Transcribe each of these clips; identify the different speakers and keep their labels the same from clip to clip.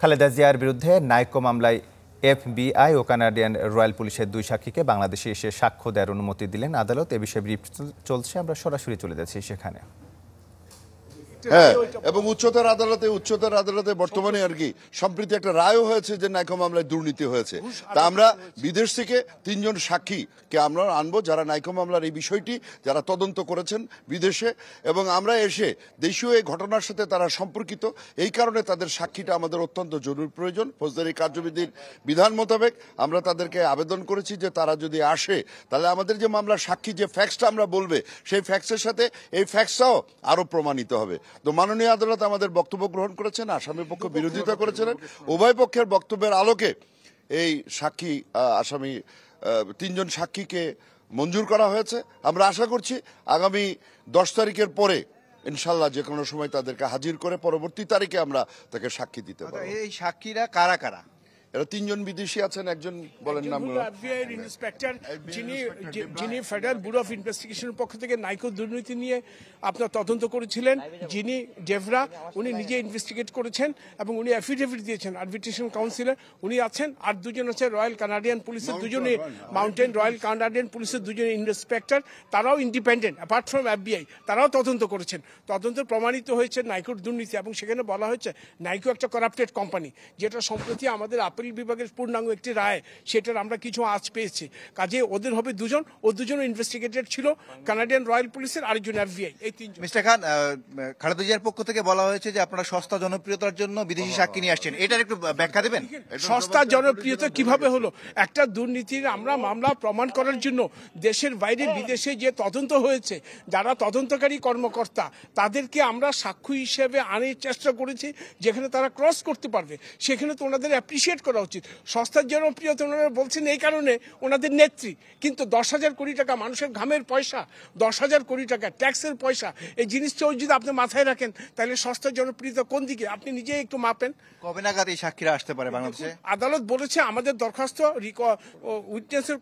Speaker 1: খালেদা জিয়ার বিরুদ্ধে নাইকো মামলায় এফবিআই ও কানাডিয়ান রয়্যাল পুলিশের দুই সাক্ষীকে বাংলাদেশে এসে সাক্ষ্য দেওয়ার অনুমতি দিলেন আদালত। এ বিষয়ে ব্রিফ চলছে, আমরা সরাসরি চলে যাচ্ছি সেখানে।
Speaker 2: হ্যাঁ এবং উচ্চতর আদালতে উচ্চতর আদালতে বর্তমানে আর কি সম্প্রতি একটা রায়ও হয়েছে যে নাইকো মামলায় দুর্নীতি হয়েছে। তা আমরা বিদেশ থেকে তিনজন সাক্ষীকে আমরা আনব যারা নাইকো মামলার এই বিষয়টি যারা তদন্ত করেছেন বিদেশে এবং আমরা এসে দেশীয় এই ঘটনার সাথে তারা সম্পর্কিত। এই কারণে তাদের সাক্ষীটা আমাদের অত্যন্ত জরুরি প্রয়োজন। ফৌজদারি কার্যবিধির বিধান মোতাবেক আমরা তাদেরকে আবেদন করেছি যে তারা যদি আসে তাহলে আমাদের যে মামলার সাক্ষী যে ফ্যাক্সটা আমরা বলবে সেই ফ্যাক্সের সাথে এই ফ্যাক্সটাও আরও প্রমাণিত হবে। তো মাননীয় আদালত আমাদের বক্তব্য গ্রহণ করেছেন আসামির পক্ষ বিরোধিতা করেছিলেন। উভয় পক্ষের বক্তব্যের আলোকে এই সাক্ষী আসামি তিনজন সাক্ষীকে মঞ্জুর করা হয়েছে। আমরা আশা করছি আগামী দশ তারিখের পরে ইনশাল্লাহ যে কোনো সময় তাদেরকে হাজির করে পরবর্তী তারিখে আমরা তাকে সাক্ষী দিতে পারি
Speaker 3: এই সাক্ষীরা কারা কারা?
Speaker 2: এরা তিনজন বিদেশি আছেন একজন বলেন নাম
Speaker 4: এফবিআই ইন্সপেক্টর যিনি যিনি ফেডারেল ব্যুরো অফ ইনভেস্টিগেশনের পক্ষ থেকে নাইকো দুর্নীতি নিয়ে আপনার তদন্ত করেছিলেন যিনি জেভরা উনি নিজে ইনভেস্টিগেট করেছেন এবং উনি অ্যাফিডেভিট দিয়েছেন আরবিট্রেশন কাউন্সিলে উনি আছেন আর দুজন আছে রয়্যাল কানাডিয়ান পুলিশের দুজনে মাউন্টেন রয়্যাল কানাডিয়ান পুলিশের দুজন ইন্সপেক্টর তারাও ইন্ডিপেন্ডেন্ট অ্যাপার্ট ফ্রম এফবিআই তারাও তদন্ত করেছেন। তদন্ত প্রমাণিত হয়েছে নাইকোর দুর্নীতি এবং সেখানে বলা হয়েছে নাইকো একটা করাপ্টেড কোম্পানি যেটা সম্প্রতি আমাদের আপিল বিভাগের পূর্ণাঙ্গ একটি রায় সেটার আমরা কিছু আজ পেয়েছি। কাজে ওদের হবে দুজন ও দুজন ইনভেস্টিগেটেড ছিল কানাডিয়ান রয়্যাল পুলিশের আরেকজন এফবিআই এই তিনজন।
Speaker 3: মিস্টার খান খালেদা জিয়ার পক্ষ থেকে বলা হয়েছে যে আপনারা সস্তা জনপ্রিয়তার জন্য বিদেশি সাক্ষী নিয়ে আসছেন। এটার একটু ব্যাখ্যা দেবেন?
Speaker 4: সস্তা জনপ্রিয়তা কীভাবে হলো? একটা দুর্নীতির আমরা মামলা প্রমাণ করার জন্য দেশের বাইরে বিদেশে যে তদন্ত হয়েছে যারা তদন্তকারী কর্মকর্তা তাদেরকে আমরা সাক্ষ্য হিসেবে আনার চেষ্টা করেছি যেখানে তারা ক্রস করতে পারবে। সেখানে তো ওনাদের অ্যাপ্রিসিয়েট করা উচিত। সস্তার জনপ্রিয়তা ওনারা বলছেন এই কারণে ওনাদের নেত্রী। কিন্তু দশ হাজার কোটি টাকা মানুষের ঘামের পয়সা দশ হাজার কোটি টাকা ট্যাক্সের পয়সা এই জিনিসটাও যদি আপনি মাথায় রাখেন তাহলে সস্তার জনপ্রিয়তা কোন দিকে? আপনি নিজে একটু মাপেন।
Speaker 3: কবে নাগাদ এই সাক্ষীরা আসতে পারে বাংলাদেশে?
Speaker 4: আদালত বলেছে আমাদের দরখাস্ত উইটনেসের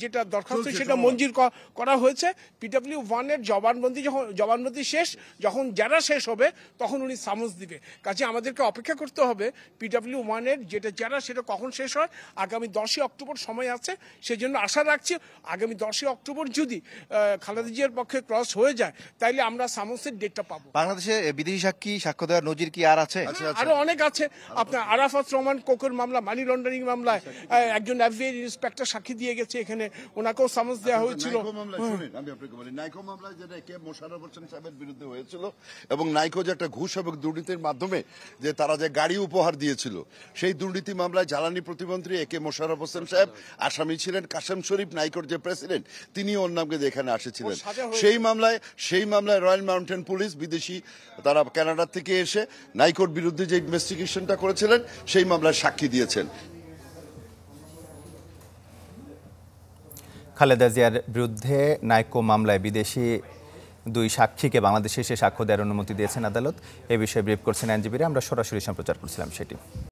Speaker 4: যেটা দরখাস্ত সেটা মঞ্জুর করা হয়েছে। পিডব্লিউ ওয়ানের জবানবন্দি যখন জবানবন্দি শেষ যখন যারা শেষ হবে তখন উনি সামস দিবে। কাজে আমাদেরকে অপেক্ষা করতে হবে পিডব্লিউ ওয়ানের যেটা যারা সেটা কখন শেষ হয়? আগামী দশই অক্টোবর সময় আছে সেজন্য আশা রাখছি আগামী দশই অক্টোবর যদি আহ, খালেদা জিয়ার পক্ষে ক্রস হয়ে যায় তাইলে আমরা সামসের ডেটটা পাবো।
Speaker 3: বাংলাদেশে বিদেশি সাক্ষী সাক্ষ্য দেওয়ার নজির কি আর আছে?
Speaker 4: আরও অনেক আছে। আপনার আরাফাত রহমান কোকের মামলা মানি লন্ডারিং মামলায় একজন এফবিআই ইন্সপেক্টর সাক্ষী দিয়ে গেছে এখানে ওনাকেও সামস দেওয়া হয়েছিল।
Speaker 2: আমি আপনাকে বলি, নাইকো মামলায় যেটা কে মোশাররফ হোসেন সাহেবের বিরুদ্ধে হয়েছিল এবং নাইকো যে একটা ঘুষ এবং দুর্নীতির মাধ্যমে যে তারা যে গাড়ি উপহার দিয়েছিল সেই দুর্নীতি মামলায় জ্বালানি প্রতিমন্ত্রী এ কে মোশাররফ হোসেন সাহেব আসামি ছিলেন কাসেম শরীফ নাইকোর যে প্রেসিডেন্ট তিনি ওর নামকে এখানে আসেছিলেন। সেই মামলায় সেই মামলায় রয়্যাল মাউন্টেন পুলিশ বিদেশি তারা কানাডা থেকে এসে নাইকোর বিরুদ্ধে যে ইনভেস্টিগেশনটা করেছিলেন সেই মামলায় সাক্ষী দিয়েছেন।
Speaker 1: খালেদা জিয়ার বিরুদ্ধে নাইকো মামলায় বিদেশি দুই সাক্ষীকে বাংলাদেশে এসে সাক্ষ্য দেওয়ার অনুমতি দিয়েছেন আদালত। এ বিষয়ে ব্রিফ করছেন আইনজীবীরা আমরা সরাসরি সম্প্রচার করছিলাম সেটি।